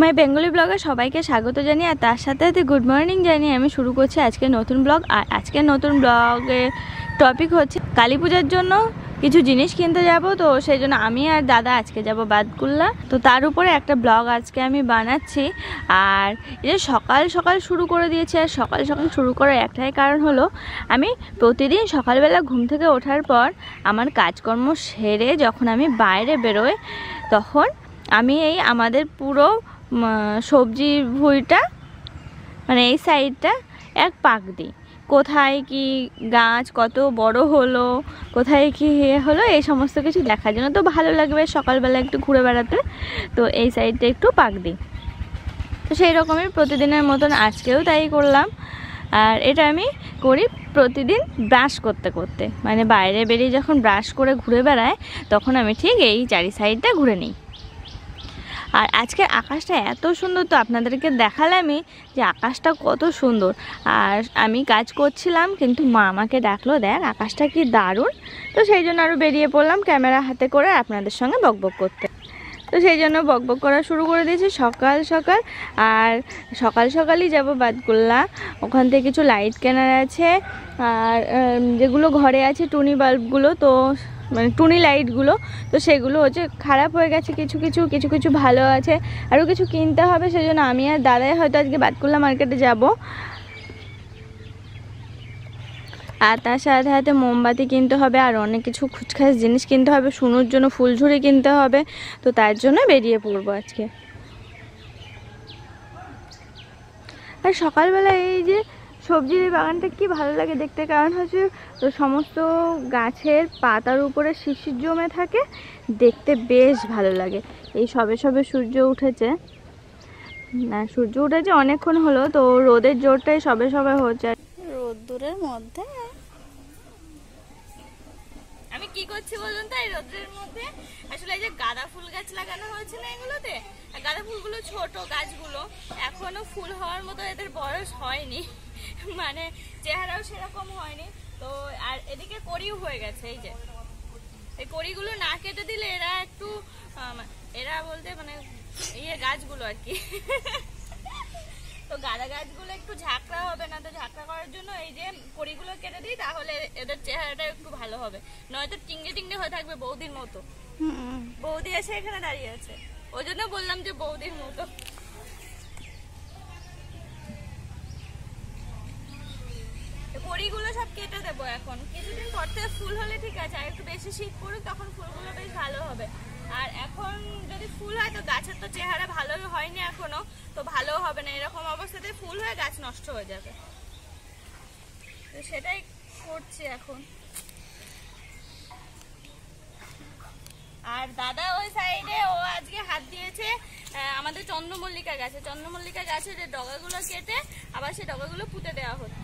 মাই Bengali ব্লগে সবাইকে স্বাগত জানিয়ে আর তার সাথে সাথে গুড মর্নিং জানিয়ে আমি শুরু করছি আজকে নতুন ব্লগ আর আজকের নতুন ব্লগের টপিক হচ্ছে কালী পূজার জন্য কিছু জিনিস কিনতে যাব, তো সেই জন্য আমি আর দাদা আজকে যাব বাদকুল্লা তো তার উপরে একটা ব্লগ আজকে আমি বানাচ্ছি। আর এই যে সকাল সকাল শুরু করে দিয়েছি, আর সকাল সকাল শুরু করার একটাই কারণ হলো, আমি প্রতিদিন সকালবেলা ঘুম থেকে ওঠার পর আমার কাজকর্ম সেরে যখন আমি বাইরে বেরোই, তখন আমি এই আমাদের পুরো সবজি ভুঁইটা মানে এই সাইডটা এক পাক দিই। কোথায় কি গাছ কত বড় হলো, কোথায় কি হলো, এই সমস্ত কিছু দেখার জন্য। তো ভালো লাগবে সকালবেলা একটু ঘুরে বেড়াতে। তো এই সাইডটা একটু পাক দিই। তো সেই রকমই প্রতিদিনের মতন আজকেও তাই করলাম। আর এটা আমি করি প্রতিদিন ব্রাশ করতে করতে। মানে বাইরে বেরিয়ে যখন ব্রাশ করে ঘুরে বেড়ায়, তখন আমি ঠিক এই চারি সাইডটা ঘুরে নিই। আর আজকের আকাশটা এত সুন্দর তো আপনাদেরকে দেখালামই যে আকাশটা কত সুন্দর। আর আমি কাজ করছিলাম, কিন্তু মা আমাকে ডাকলো, দেখ, আকাশটা কি দারুণ। তো সেই জন্য আরও বেরিয়ে পড়লাম ক্যামেরা হাতে করে আপনাদের সঙ্গে বকবক করতে। তো সেই জন্য বকবক করা শুরু করে দিয়েছি সকাল সকাল। আর সকাল সকালই যাব বাদগুল্লা ওখান থেকে কিছু লাইট কেনার আছে। আর যেগুলো ঘরে আছে টুনি বাল্বগুলো, তো মানে টুনি লাইটগুলো, তো সেগুলো হচ্ছে খারাপ হয়ে গেছে, কিছু কিছু কিছু কিছু ভালো আছে, আরও কিছু কিনতে হবে, সেজন্য আমি আর দাদাই হয়তো আজকে বাতকুল্লা মার্কেটে যাব। আর তার সাথে সাথে মোমবাতি কিনতে হবে, আর অনেক কিছু খুচখাস জিনিস কিনতে হবে শুনুর জন্য ফুলঝুরি কিনতে হবে, তো তার জন্য বেরিয়ে পড়ব আজকে। আর সকালবেলা এই যে সবজির বাগানটা কি ভালো লাগে দেখতে? কারণ হচ্ছে তো সমস্ত গাছের পাতার উপরে শিশির জমে থাকে, দেখতে বেশ ভালো লাগে। এই সবে সবে সূর্য উঠেছে। না, সূর্য উঠেছে অনেকক্ষণ হলো, তো রোদের জোরটাই সবে সবে হচ্ছে। রোদ্দুরের মধ্যে কি করছি বলুন তো? এই রোদ্রের মধ্যে। আসলে এই যে গাঁদা ফুল গাছ লাগানো হয়েছে না এগুলোতে? গাঁদা ফুলগুলো ছোট গাছগুলো। এখনও ফুল হওয়ার মতো এদের বয়স হয়নি। মানে চেহারাও সেরকম হয়নি। তো আর এদিকে কড়িও হয়ে গেছে, এই যে। এই কড়িগুলো না কেটে দিলে এরা একটু এরা বলতে মানে ইয়ে গাছগুলো আর কি। তো গাঁদা গাছগুলো একটু ঝাঁকড়া হবে, না তো ঝাঁকড়া করার জন্য এই যে কড়িগুলো কেটে দিই, তাহলে এদের চেহারাটা একটু ভালো হবে। নয়তো টিংড়ে টিংড়ে হয়ে থাকবে বৌদির মতো। বৌদি এসে এখানে দাঁড়িয়ে আছে। ওই জন্য বললাম যে বৌদির মতো। কড়িগুলো সব কেটে দেবো এখন। কিছুদিন পর থেকে ফুল হলে ঠিক আছে, আর একটু বেশি শীত পড়ুক, তখন ফুলগুলো বেশ ভালো হবে। আর এখন যদি ফুল হয়, তো গাছের তো চেহারা ভালোই হয়নি এখনও, তো ভালো হবে না। এরকম অবস্থাতে ফুল হয়ে গাছ নষ্ট হয়ে যাবে। তো সেটাই করছি এখন। আর দাদা ওই সাইডে, ও আজকে হাত দিয়েছে আমাদের চন্দ্রমল্লিকা গাছে। চন্দ্রমল্লিকা গাছের যে ডগাগুলো কেটে, আবার সেই ডগাগুলো পুঁতে দেওয়া হচ্ছে।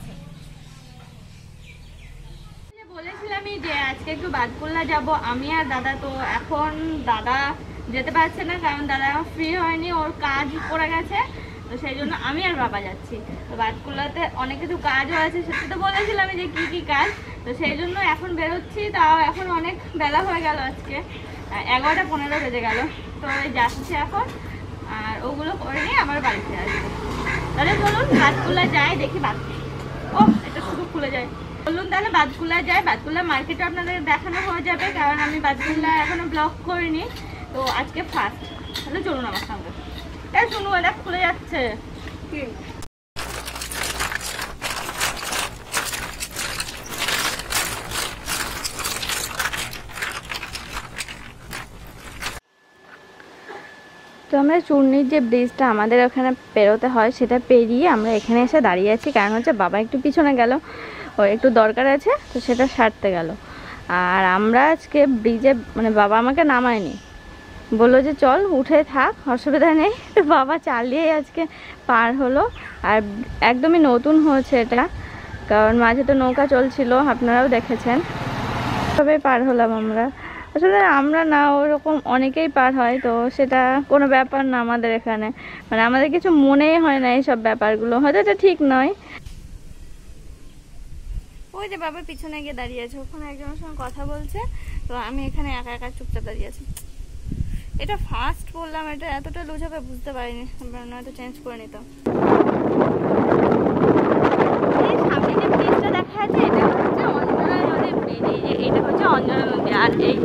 বলেছিলামই যে আজকে একটু বাদকুল্লা যাব, আমি আর দাদা তো এখন দাদা যেতে পারছে না, কারণ দাদা ফ্রি হয়নি, ওর কাজ পড়ে গেছে, তো সেই জন্য আমি আর বাবা যাচ্ছি। তো বাদকুল্লাতে অনেক কিছু কাজও আছে সেটা তো বলেছিলাম যে কি কি কাজ, তো সেই জন্য এখন বেরোচ্ছি, তাও এখন অনেক বেলা হয়ে গেল আজকে এগারোটা পনেরো বেজে গেল, তো যাচ্ছি এখন, আর ওগুলো করে নিয়ে আমার বাড়িতে আসব। তাহলে চলুন বাদকুল্লা যাই, দেখি বাদ ও এটা শুধু খুলে যায়। বলুন তাহলে বাদকুল্লা যাই বাদকুল্লা মার্কেটে আপনাদের দেখানো হয়ে যাবে, কারণ আমি বাদকুল্লা এখনও ব্লক করিনি। তো আজকে ফার্স্ট তাহলে চলুন আমার সঙ্গে। এ শুনু এটা খুলে যাচ্ছে। তো আমরা চূর্ণির যে ব্রিজটা আমাদের ওখানে পেরোতে হয়, সেটা পেরিয়ে আমরা এখানে এসে দাঁড়িয়ে আছি। কারণ হচ্ছে বাবা একটু পিছনে গেল। একটু দরকার আছে, তো সেটা সারতে গেল। আর আমরা আজকে ব্রিজে মানে বাবা আমাকে নামায়নি। বলল যে, চল, উঠে থাক, অসুবিধা নেই। তো বাবা চালিয়েই আজকে পার হলো। আর একদমই নতুন হয়েছে এটা, কারণ মাঝে তো নৌকা চলছিল, আপনারাও দেখেছেন। তবে পার হলাম আমরা। আসলে আমরা না, ওরকম অনেকেই পার হয়, তো সেটা কোনো ব্যাপার না আমাদের এখানে। মানে আমাদের কিছু মনেই হয় না এইসব ব্যাপারগুলো। হয়তো এটা ঠিক নয় ওই যে বাবা পিছনে গিয়ে দাঁড়িয়ে আছে, ওখানে একজনের সঙ্গে কথা বলছে, তো আমি এখানে একা একা চুপচাপ দাঁড়িয়ে আছি। এটা ফার্স্ট বললাম, এটা এতটা লুজ হবে বুঝতে পারিনি নয়তো চেঞ্জ করে নিতাম। আর এই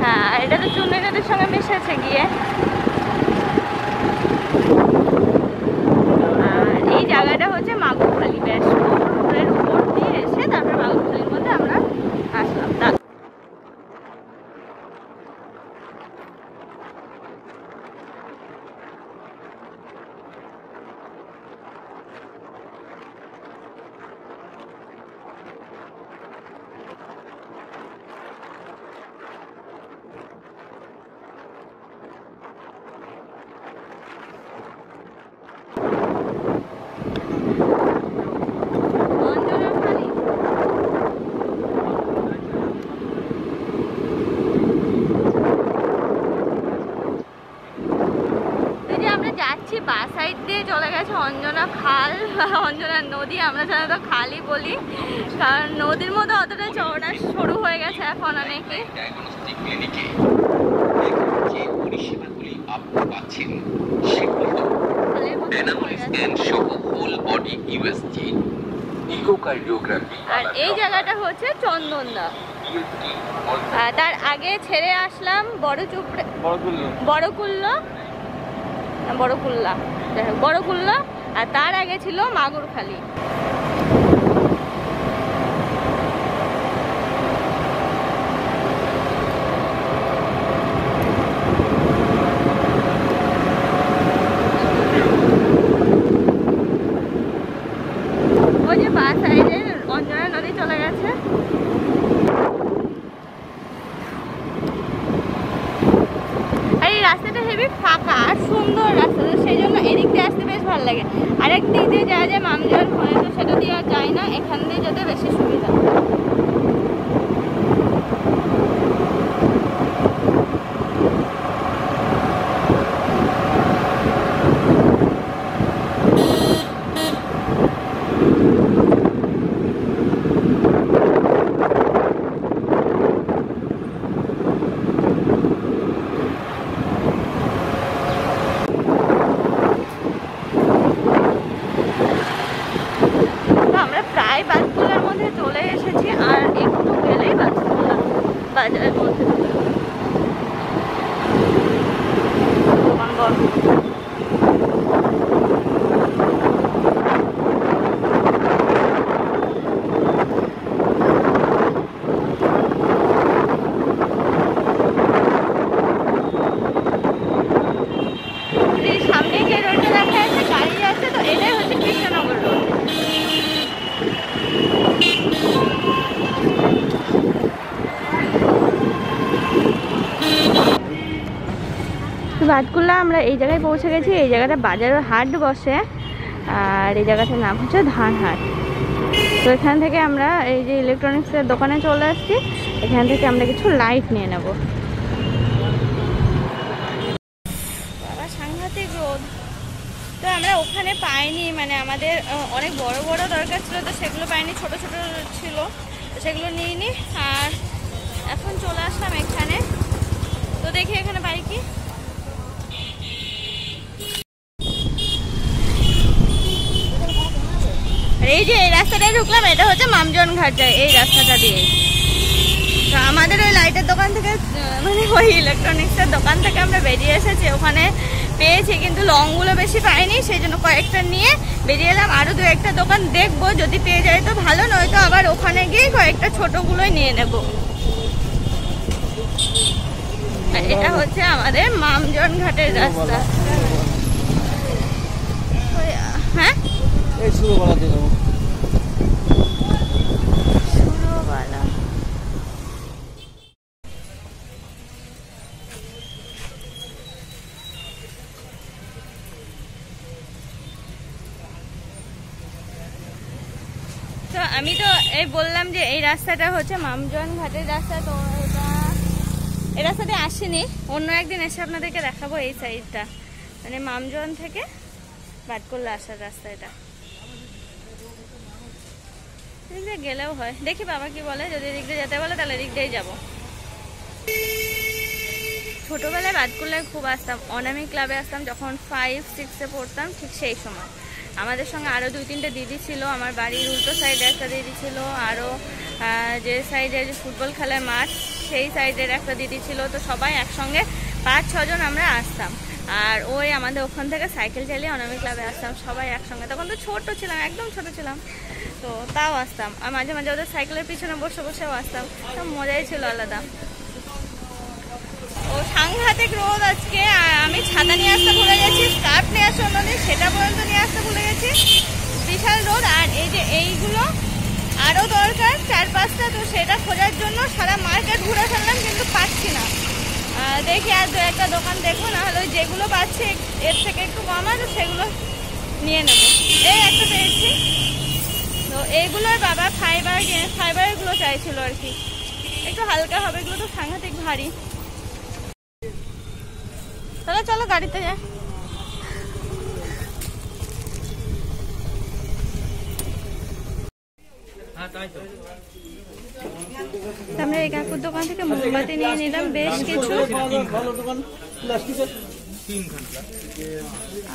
হ্যাঁ এটা তো চুন্নি সঙ্গে মিশেছে গিয়ে আর এই জায়গাটা হচ্ছে মাগুরখালি ব্যাস রোডের উপর দিয়ে এসে তারপরে মাগুরখালির মধ্যে আমরা আসলাম তা অঞ্জনাখালি এই যে আমরা যাচ্ছি বা সাইড গেছে অঞ্জনা খাল বা অঞ্জনা নদী আমরা সাধারণত খালই বলি। কারণ নদীর মধ্যে অতটা চওড়া শুরু হয়ে গেছে এখন অনেকে। আর এই জায়গাটা হচ্ছে চন্দনদা। তার আগে ছেড়ে আসলাম বড় চুপড়ে বড় কুল্লো না, বড় কুল্লা যাই হোক, বড় কুল্লা আর তার আগে ছিল মাগুরখালি ওই যে বা সাইডে অঞ্জনা নদী চলে গেছে আর এই রাস্তাটা হেবি ফাঁকা আর সুন্দর রাস্তা তো সেই জন্য এদিক দিয়ে আসতে বেশ ভালো লাগে আরেক দিক দিয়ে যাওয়া যায় মামজার হয়ে তো সেটা দিয়ে আর যায় না এখান দিয়ে যেতে বেশি সুবিধা তো আমরা প্রায় বাসগুলোর মধ্যে চলে এসেছি আর একটু গেলেই বাসগুলো বাজারের মধ্যে চলে যাব। দোকান বন্ধ। এই সামনে যে রোডটা দেখা যাচ্ছে গাড়ি আছে তো এটাই হচ্ছে কৃষ্ণনগর রোড তো বাতকুল্লা আমরা এই জায়গায় পৌঁছে গেছি, এই জায়গাটা বাজারের হাট বসে, আর এই জায়গাটার নাম হচ্ছে ধানহাট। তো এখান থেকে আমরা এই যে ইলেকট্রনিক্সের দোকানে চলে আসছি, এখান থেকে আমরা কিছু লাইট নিয়ে নেব। বাবা, সাংঘাতিক রোদ। তো আমরা ওখানে পাইনি মানে আমাদের অনেক বড় বড় দরকার ছিল, তো সেগুলো পাইনি, ছোট ছোট ছিল সেগুলো নিইনি আর এখন চলে আসলাম এখানে। তো দেখি এখানে পাই কি? এই যে এই রাস্তাটায় ঢুকলাম এটা হচ্ছে মামজন ঘাট যায় এই রাস্তাটা দিয়ে। আমাদের ওই লাইটের দোকান থেকে মানে ওই ইলেকট্রনিক্সের দোকান থেকে আমরা বেরিয়ে এসেছি। ওখানে পেয়েছি কিন্তু লংগুলো বেশি পাইনি সেই জন্য কয়েকটা নিয়ে বেরিয়ে এলাম। আরও দু একটা দোকান দেখব যদি পেয়ে যায় তো ভালো নয়তো আবার ওখানে গিয়ে কয়েকটা ছোটোগুলোই নিয়ে নেব। এটা হচ্ছে আমাদের মামজন ঘাটের রাস্তা। হ্যাঁ এই শুরু করা দিল শুরুবালা তো আমি বললাম যে এই রাস্তাটা হচ্ছে মামজন ঘাটের রাস্তা, তো এটা এর সাথে আসিনি। অন্য একদিন এসে আপনাদেরকে দেখাবো এই সাইডটা মানে মামজন থেকে বাটকুল্লা আসার রাস্তা এটা। গেলেও হয়। দেখি বাবা কি বলে। যদি এদিক দিয়ে যেতে বলে, তাহলে এদিক দিয়েই যাব। ছোটবেলায় বাদকুল্লায় খুব আসতাম। অনামি ক্লাবে আসতাম, যখন ফাইভ সিক্সে পড়তাম, ঠিক সেই সময়। আমাদের সঙ্গে আরও দুই তিনটে দিদি ছিল, আমার বাড়ির উল্টো সাইডে একটা দিদি ছিল আরও যে সাইডে যে ফুটবল খেলার মাঠ, সেই সাইডের একটা দিদি ছিল। তো সবাই একসঙ্গে পাঁচ ছজন আমরা আসতাম। আর ওই আমাদের ওখান থেকে সাইকেল চালিয়ে অনামি ক্লাবে আসতাম, সবাই একসঙ্গে। তখন তো ছোট ছিলাম, একদম ছোট ছিলাম। তো তাও আসতাম। আর মাঝে মাঝে ওদের সাইকেলের পিছনে বসে বসেও আসতাম। তো মজাই ছিল আলাদা। ও সাংঘাতিক রোদ আজকে আমি ছাতা নিয়ে আসতে ভুলে গেছি, স্কার্ফ নিয়ে আসতে অন্যদিন সেটা পর্যন্ত নিয়ে আসতে ভুলে গেছি। বিশাল রোদ, আর এই যে এইগুলো আরও দরকার চার পাঁচটা তো সেটা খোঁজার জন্য সারা মার্কেট ঘুরে ফেললাম, কিন্তু পাচ্ছি না। দেখি আর দু একটা দোকান দেখব না হলে যেগুলো পাচ্ছি, এর থেকে একটু কম আছে সেগুলো নিয়ে নেব। এই একটা পেয়েছি। তো এইগুলোর বাবা ফাইবার, ফাইবারগুলো চাইছিল আর কি। একটু হালকা হবে, এগুলো তো সাংঘাতিক ভারী। চলো গাড়িতে যাই। আমরা এই কাকুর দোকান থেকে মোমবাতি নিয়ে নিলাম, বেশ কিছু।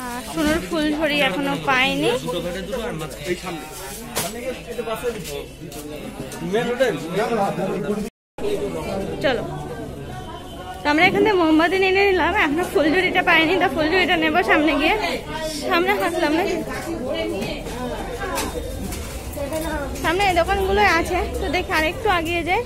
আর সোনার ফুলঝড়ি এখনও পাইনি। চলো। আমরা এখান থেকে মোমবাতি নিয়ে নিলাম, এখনও ফুলঝুরিটা পাইনি, তা ফুলঝুরিটা নেব সামনে গিয়ে। সামনে হাসলাম না? সামনে এই দোকানগুলো আছে, তো দেখি আরেকটু আগিয়ে যাই।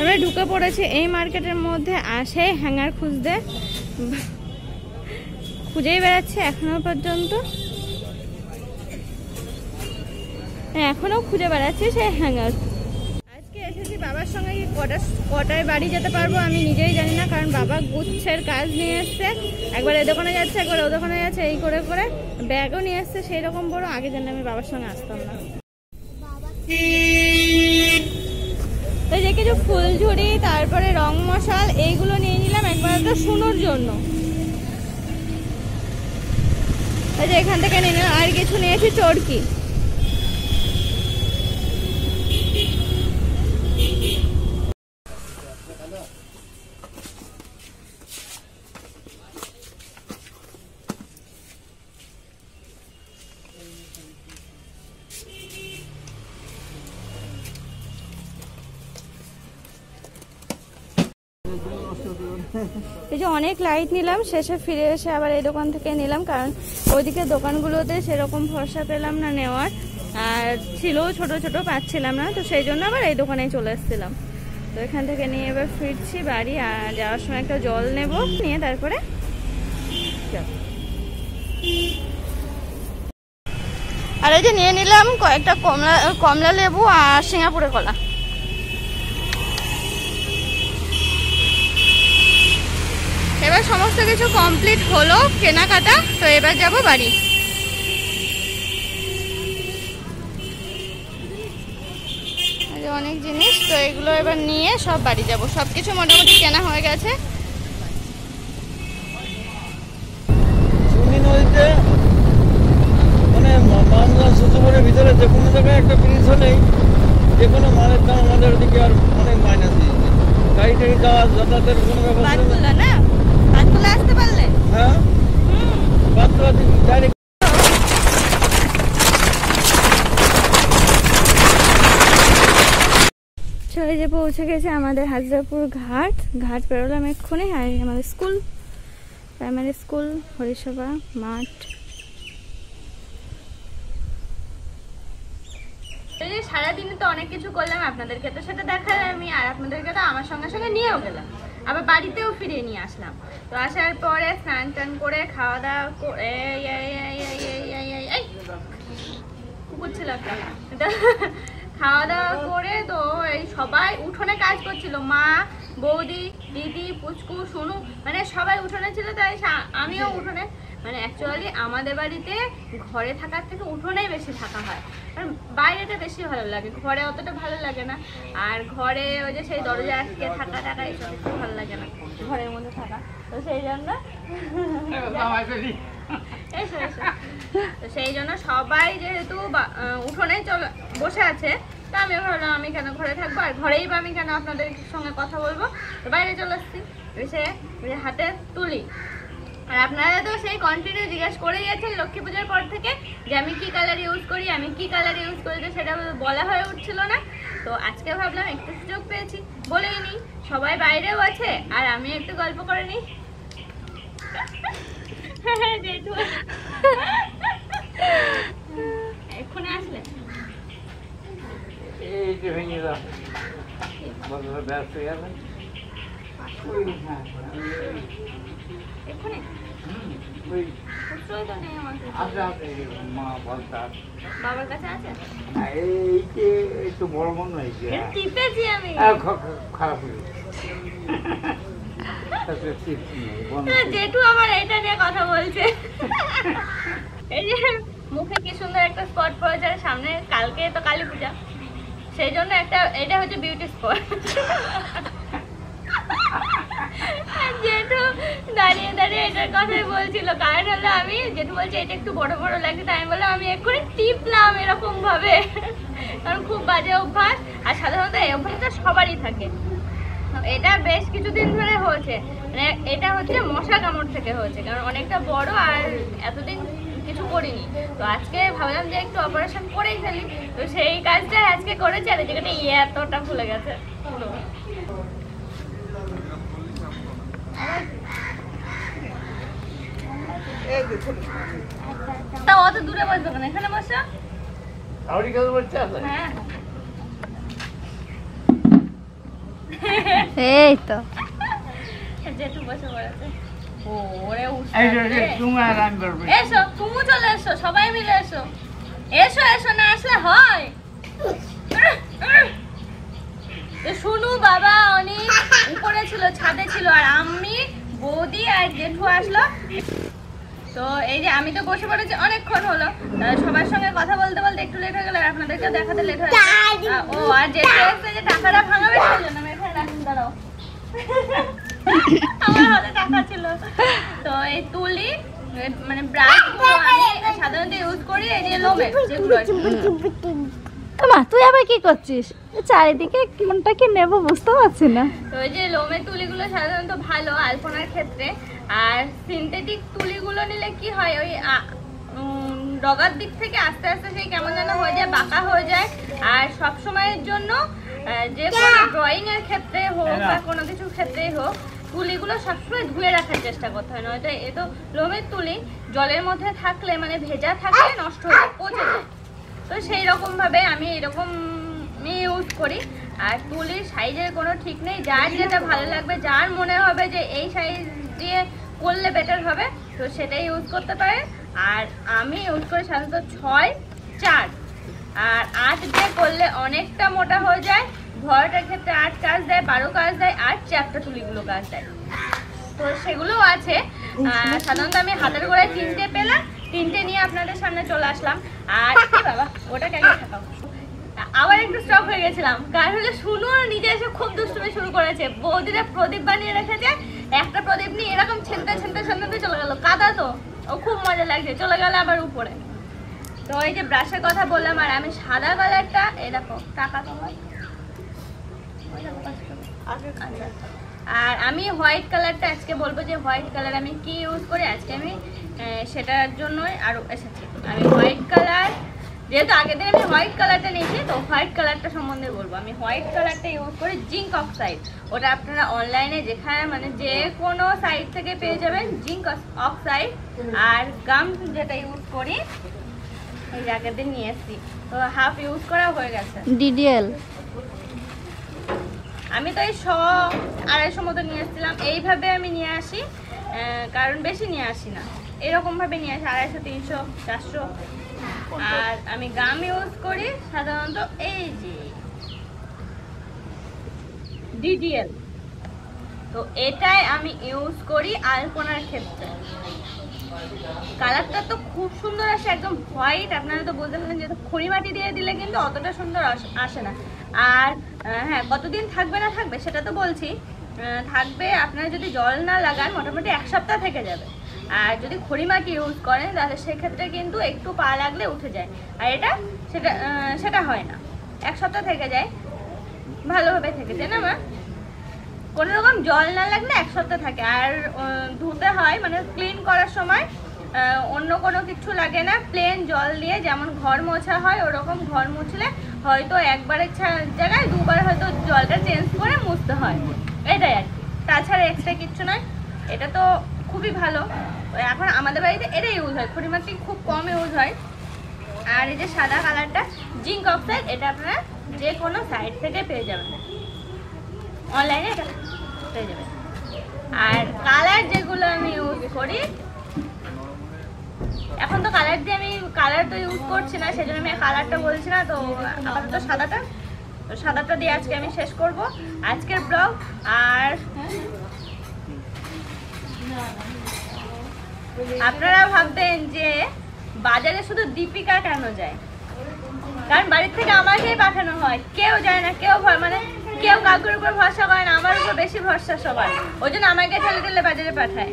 আমরা ঢুকে পড়েছি এই মার্কেটের মধ্যে আসে হ্যাঙ্গার খুঁজতে। খুঁজেই বেড়াচ্ছে এখনও পর্যন্ত। হ্যাঁ, এখনও খুঁজে বেড়াচ্ছে সেই হ্যাঙ্গার আজকে এসেছি বাবার সঙ্গে কি কটা কটায় বাড়ি যেতে পারব আমি নিজেই জানি না কারণ বাবা গুচ্ছের কাজ নিয়ে এসছে। একবার এ দোকানে যাচ্ছে একবার ও দোকানে যাচ্ছে এই করে করে ব্যাগও নিয়ে এসছে সেই রকম বড়। আগে জানলে আমি বাবার সঙ্গে আসতাম না। তো যে কিছু ফুলঝুরি তারপরে রং মশাল এইগুলো নিয়ে নিলাম একবার একটা শুনোর জন্য। এই যে এখান থেকে নিয়ে নিলাম আর কিছু নিয়েছি চরকি। এই যে অনেক লাইট নিলাম, শেষে ফিরে এসে আবার এই দোকান থেকে নিলাম, কারণ ওইদিকে দোকানগুলোতে সেরকম ভরসা পেলাম না নেওয়ার। আর ছিল, ছোট ছোট পাচ্ছিলাম না, তো সেই জন্য আবার এই দোকানেই চলে এসেছিলাম। তো এখান থেকে নিয়ে এবার ফিরছি বাড়ি, আর যাওয়ার সময় একটা জল নেব, নিয়ে তারপরে। আর এই যে নিয়ে নিলাম কয়েকটা কমলা কমলা লেবু আর সিঙ্গাপুরের কলা। এবার সমস্ত কিছু কমপ্লিট হলো কেনাকাটা তো এবার যাব বাড়ি। অনেক জিনিস তো এগুলো এবার নিয়ে সব বাড়ি যাব। সব কিছু মোটামুটি কেনা হয়ে গেছে। মানে ভিতরে যে কোনো জায়গায় একটা ব্রিজ হলেই যে কোনো মালের দাম আমাদের ওদিকে আর অনেক মাইনাস গাড়ি টাড়ি যাওয়া যাতায়াতের কোনো ব্যবস্থা। না? বাদগুলো আসতে পারলে? হ্যাঁ? ডাইরেক্ট চলে যে পৌঁছে গেছে আমাদের হাজরাপুর ঘাট। ঘাট পেরোলাম এক্ষুনি আর আমাদের স্কুল প্রাইমারি স্কুল হরিসভা মাঠ। এই যে সারাদিনে তো অনেক কিছু করলাম আপনাদেরকে তো সেটা দেখালাম আমি আর আপনাদেরকে তো আমার সঙ্গে সঙ্গে নিয়েও গেলাম। আবার বাড়িতেও ফিরে নিয়ে আসলাম। তো আসার পরে স্নান টান করে খাওয়া দাওয়া করে খাওয়া দাওয়া করে তো এই সবাই উঠোনে কাজ করছিল। মা বৌদি দিদি পুচকু সোনু মানে সবাই উঠোনে ছিল তাই আমিও উঠোনে মানে অ্যাকচুয়ালি আমাদের বাড়িতে ঘরে থাকার থেকে উঠোনেই বেশি থাকা হয়। কারণ বাইরেটা বেশি ভালো লাগে ঘরে অতটা ভালো লাগে না। আর ঘরে ওই যে সেই দরজা আটকে থাকা টাকা এসব একটু ভালো লাগে না ঘরের মধ্যে থাকা। তো সেই জন্য তো সেই জন্য সবাই যেহেতু উঠোনে চলে বসে আছে তা আমি ভাবলাম আমি কেন ঘরে থাকব? আর ঘরেই বা আমি কেন আপনাদের সঙ্গে কথা বলব? বাইরে চলে আসছি। এসে ওই হাতে তুলি। আর আপনারা তো সেই কন্টিনিউ জিজ্ঞেস করে গেছেন লক্ষ্মী পূজার পর থেকে যে আমি কী কালার ইউজ করি আমি কী কালার ইউজ করি তো সেটা বলা হয়ে উঠছিল না। তো আজকে ভাবলাম একটু সুযোগ পেয়েছি বলেই নিই সবাই বাইরেও আছে আর আমি একটু গল্প করে নিই। এক্ষুনি আসলে। এই যে ভেঙে দাও। ব্যস্ত এক্ষুনি। আমার কাছে। আসে আসে মা বলতা বাবার কাছে আছে? এই যে একটু বড় মনে হয়েছে টিপেছি আমি। হ্যাঁ, খারাপ হয়ে। জেঠু আমার এটা নিয়ে কথা বলছে। এই যে মুখে কি সুন্দর একটা স্পট পড়েছে আর সামনে কালকে তো কালী পূজা। সেই জন্য একটা এটা হচ্ছে বিউটি স্পট জেঠু দাঁড়িয়ে দাঁড়িয়ে এটার কথাই বলছিল। কারণ হলো আমি, জেঠু বলছে, এটা একটু বড় বড় লাগছে। তাই আমি বললাম, আমি এক্ষুনি টিপলাম এরকম ভাবে কারণ খুব বাজে অভ্যাস। আর সাধারণত এই অভ্যাসটা সবারই থাকে। এটা বেশ কিছুদিন ধরে হয়েছে। মানে এটা হচ্ছে মশা কামড় থেকে হয়েছে। কারণ অনেকটা বড় আর এতদিন কিছু করিনি। তো আজকে ভাবলাম যে একটু অপারেশন করেই ফেলি। তো সেই কাজটা আজকে করেছি আর ইয়ে এতটা ফুলে গেছে। তা অত দূরে বসবে কেন এখানে বসো। আউরি হ্যাঁ। এই তো। জেঠু বসে পড়েছে। এসো তুমি চলে এসো সবাই মিলে এসো। এসো এসো না আসলে হয়। শুনু বাবা অনেক উপরে ছিল ছাদে ছিল আর আমি বৌদি আর জেঠু আসলো। তো এই যে আমি তো বসে পড়েছি অনেকক্ষণ হলো। সবার সঙ্গে কথা বলতে বলতে একটু লেট হয়ে গেল আর আপনাদেরকেও দেখাতে লেট হয়ে গেল। ও আর জেঠু যে টাকাটা ভাঙাবে সেই জন্য আমি এখানে রাখুন দাঁড়াও। আমার হাতে টাকা ছিল। তো এই তুলি মানে ব্রাশ আমি সাধারণত ইউজ করি এই যে লোমের যেগুলো মা তুই আবার কি করছিস? চারিদিকে কোনটা কি নেব বুঝতে পারছি না। তো ওই যে লোমের তুলিগুলো সাধারণত ভালো আলপনার ক্ষেত্রে। আর সিনথেটিক তুলিগুলো নিলে কি হয়? ওই ডগার দিক থেকে আস্তে আস্তে সেই কেমন যেন হয়ে যায় বাঁকা হয়ে যায়। আর সব সময়ের জন্য যে কোনো ড্রয়িং এর ক্ষেত্রে হোক বা কোনো কিছুর ক্ষেত্রেই হোক তুলিগুলো সবসময় ধুয়ে রাখার চেষ্টা করতে হয়। নয়তো এ তো লোমের তুলি জলের মধ্যে থাকলে মানে ভেজা থাকলে নষ্ট হয়ে যায় পচে যায়। তো সেই রকম ভাবে আমি এরকম ইউজ করি। আর তুলির সাইজের কোনো ঠিক নেই। যার যেটা ভালো লাগবে যার মনে হবে যে এই সাইজ দিয়ে করলে বেটার হবে। তো সেটাই ইউজ করতে পারে। আর আমি ইউজ করি সাধারণত ছয় চার। আর আট দিয়ে করলে অনেকটা মোটা হয়ে যায়। ভরাটার ক্ষেত্রে আট কাজ দেয় বারো কাজ দেয় আর চ্যাপ্টা তুলিগুলো কাজ দেয়। তো সেগুলোও আছে। সাধারণত আমি হাতের গোড়ায় তিনটে পেলাম। তিনটে নিয়ে আপনাদের সামনে চলে আসলাম। আর কি বাবা ওটা কেন থাকাও আবার একটু স্টক হয়ে গেছিলাম। কারণ হলে শুনু নিজে এসে খুব দুষ্টুমি শুরু করেছে। বৌদিরা প্রদীপ বানিয়ে রেখেছে। একটা প্রদীপ নিয়ে এরকম ছেনতে ছেনতে ছেনতে চলে গেল। কাদা তো। ও খুব মজা লাগছে। চলে গেল আবার উপরে। তো এই যে ব্রাশের কথা বললাম আর আমি সাদা কালারটা এই দেখো টাকা তোমার। আচ্ছা। আর আমি হোয়াইট কালারটা আজকে বলব যে হোয়াইট কালার আমি কি ইউজ করি? আজকে আমি সেটার জন্যই আরও এসেছি। আমি হোয়াইট কালার যেহেতু আগের দিন আমি হোয়াইট কালারটা নিয়েছি তো হোয়াইট কালারটা সম্বন্ধে বলব। আমি হোয়াইট কালারটা ইউজ করি জিঙ্ক অক্সাইড ওটা আপনারা অনলাইনে যেখানে মানে যে কোনো সাইট থেকে পেয়ে যাবেন জিঙ্ক অক্সাইড আর গাম যেটা ইউজ করি এই আগের দিন নিয়ে এসেছি। তো হাফ ইউজ করা হয়ে গেছে। ডিডিএল আমি তো এই শ আড়াইশো মতো নিয়ে এসেছিলাম। এইভাবে আমি নিয়ে আসি কারণ বেশি নিয়ে আসি না। এরকম ভাবে নিয়ে আসি আড়াইশো তিনশো চারশো। আর আমি গাম ইউজ করি সাধারণত এই যে ডিডিএল তো এটাই আমি ইউজ করি আলপনার ক্ষেত্রে। কালারটা তো খুব সুন্দর আসে, একদম হোয়াইট আপনারা তো বলতে পারেন যে খড়ি মাটি দিয়ে দিলে কিন্তু অতটা সুন্দর আস- না। আর হ্যাঁ কতদিন থাকবে না থাকবে সেটা তো বলছি। থাকবে আপনারা যদি জল না লাগান, মোটামুটি এক সপ্তাহ থেকে যাবে। আর যদি খড়ি মাটি ইউজ করেন, তাহলে সেক্ষেত্রে কিন্তু একটু পা লাগলে উঠে যায়। আর এটা সেটা সেটা হয় না। এক সপ্তাহ থেকে যায়। ভালোভাবে থেকে যায় না, মা? কোনো রকম জল না লাগলে এক সপ্তাহ থাকে। আর ধুতে হয় মানে ক্লিন করার সময় অন্য কোনো কিছু লাগে না। প্লেন জল দিয়ে যেমন ঘর মোছা হয়, ওরকম ঘর মুছলে হয়তো একবারের জায়গায় দুবার হয়তো জলটা চেঞ্জ করে মুছতে হয়। এটাই আর কি। তাছাড়া এক্সট্রা কিচ্ছু নয় এটা তো খুবই ভালো। এখন আমাদের বাড়িতে এটাই ইউজ হয় খুঁড়িমাটি খুব কম ইউজ হয়। আর এই যে সাদা কালারটা জিঙ্ক অক্সাইড, এটা আপনারা যে কোনো সাইড থেকে পেয়ে যাবেন। অনলাইনে পেয়ে যাবেন। আর কালার যেগুলো আমি ইউজ করি, এখন তো কালার দিয়ে আমি কালার তো ইউজ করছি না, সেজন্য আমি কালারটা বলছি না, তো আপাতত সাদাটা, তো সাদাটা দিয়ে আজকে আমি শেষ করব। আজকের ব্লগ, আর আপনারা ভাববেন যে বাজারে শুধু দীপিকা কেন যায়? কারণ বাড়ির থেকে আমাকেই পাঠানো হয়। কেউ যায় না, কেউ মানে কেউ কাকুর উপর ভরসা করে না, আমার উপর বেশি ভরসা সবার। ওই জন্য আমাকে ঠেলে ঠেলে বাজারে পাঠায়।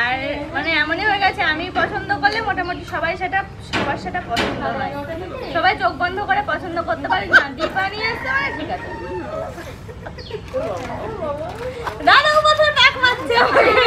আর মানে এমনই হয়ে গেছে, আমি পছন্দ করলে মোটামুটি সবাই সেটা, সবার সেটা পছন্দ হয়। সবাই চোখ বন্ধ করে পছন্দ করতে পারে না। দীপা নিয়ে আসতে মানে ঠিক আছে দাদা ও বছর টাক মারছে আমাকে।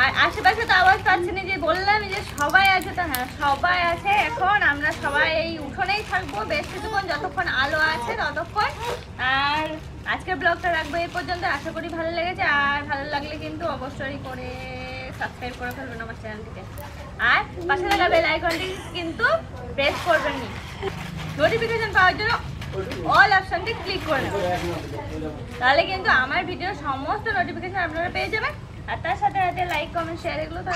আর আশেপাশে তো আওয়াজ পাচ্ছি না, যে বললাম যে সবাই আছে তো হ্যাঁ সবাই আছে এখন, আমরা সবাই এই উঠোনেই থাকব, বেশ কিছুক্ষণ যতক্ষণ আলো আছে ততক্ষণ। আর আজকের ব্লগটা রাখব এই পর্যন্ত, আশা করি ভালো লেগেছে, আর ভালো লাগলে কিন্তু অবশ্যই করে সাবস্ক্রাইব করে ফেলবেন আমার চ্যানেলটিকে। আর পাশে থাকা বেল আইকনটি কিন্তু প্রেস করবেন নোটিফিকেশন পাওয়ার জন্য অল অপশনটি ক্লিক করে নেবেন। তাহলে কিন্তু আমার ভিডিওর সমস্ত নোটিফিকেশন আপনারা পেয়ে যাবেন। আর তার সাথে সাথে লাইক কমেন্ট শেয়ার এগুলো তো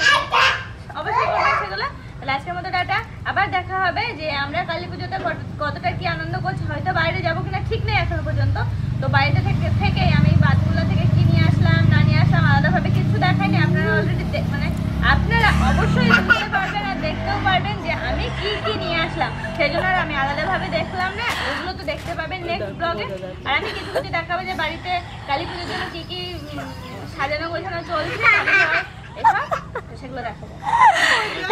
অবশ্যই করবেন সেগুলো তাহলে আজকের মতো টাটা। আবার দেখা হবে যে আমরা কালী পুজোতে কতটা কি আনন্দ করছি হয়তো বাইরে যাব কিনা ঠিক নেই এখনও পর্যন্ত। তো বাড়িতে থেকে থেকেই আমি বাদগুলো থেকে কি নিয়ে আসলাম না নিয়ে আসলাম আলাদাভাবে কিছু দেখাইনি। আপনারা অলরেডি মানে আপনারা অবশ্যই বুঝতে পারবেন আর দেখতেও পারবেন যে আমি কি কি নিয়ে আসলাম। সেই জন্য আর আমি আলাদাভাবে দেখলাম না ওগুলো তো দেখতে পাবেন নেক্সট ব্লগে আর আমি কিছু কিছু দেখাবো যে বাড়িতে কালী পুজোর জন্য কী কি সাজানো গোছানো চলছে সেগুলো দেখাবো।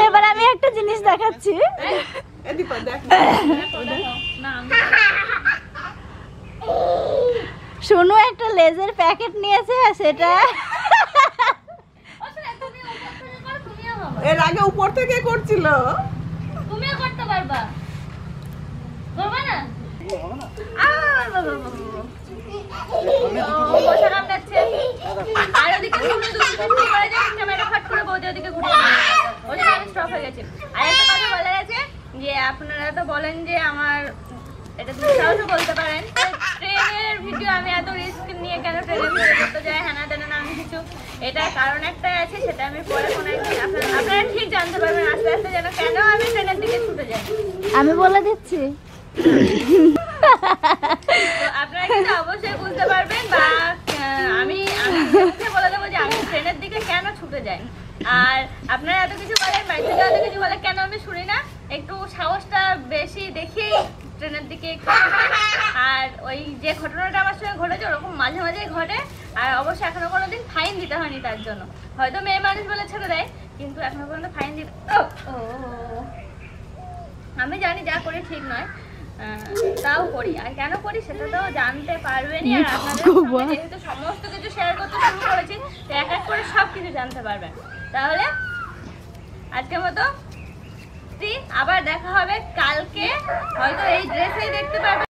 এবার আমি একটা জিনিস দেখাচ্ছি। না শুনু একটা লেজের প্যাকেট নিয়েছে সেটা ও শোনো, তুমি উপর থেকে করো, তুমিও হবে। এর আগে উপর থেকে করছিল। তুমিও করতে পারবা। করবা না? আহ, বাবা, বাবা, বাবা। আর ওদিকে করে যে ক্যামেরা ফাট করে বৌদি ওদিকে ঘুরে। ওই জন্য আমি স্টপ হয়ে গেছি। আর একটা কথা বলা গেছে যে আপনারা তো বলেন যে আমার এটা দুঃসাহসও বলতে পারেন ট্রেনের ভিডিও আমি এত রিস্ক নিয়ে কেন ট্রেনের ভিডিও করতে যাই? হ্যানা তেনা নাম কিছু। এটার কারণ একটাই আছে সেটা আমি পরে কোনো একদিন আপনারা আপনারা ঠিক জানতে পারবেন আস্তে আস্তে যেন কেন আমি ট্রেনের দিকে ছুটে যাই। আমি বলে দিচ্ছি। আপনারা কিন্তু অবশ্যই বুঝতে পারবেন বা আহ, আমি আমি মুখে বলে দেবো যে আমি ট্রেনের দিকে ছুটে যাই। আর আপনারা এত কিছু বলেন বাড়ি এত কিছু বলে কেন আমি শুনি না? একটু সাহসটা বেশি দেখি ট্রেনের দিকে আর ওই যে ঘটনাটা আমার সঙ্গে ঘটেছে, ওরকম মাঝে মাঝেই ঘটে। আর অবশ্যই এখনও কোনো দিন ফাইন দিতে হয়নি তার জন্য। হয়তো মেয়ে মানুষ বলে ছেড়ে দেয়, কিন্তু এখনও পর্যন্ত ফাইন দিতে। আমি জানি যা করি ঠিক নয়। তাও করি। আর কেন করি সেটা তো জানতে পারবেনই। আর আপনাদের যেহেতু সমস্ত কিছু শেয়ার করতে শুরু করেছি তো এক এক করে সব কিছু জানতে পারবেন। তাহলে আজকের মতো আবার দেখা হবে কালকে। হয়তো এই ড্রেসেই দেখতে পারবেন